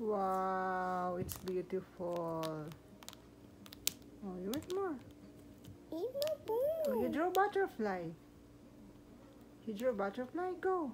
Wow, it's beautiful. Oh, you make more. Eat my Oh, you draw butterfly. You draw butterfly, go.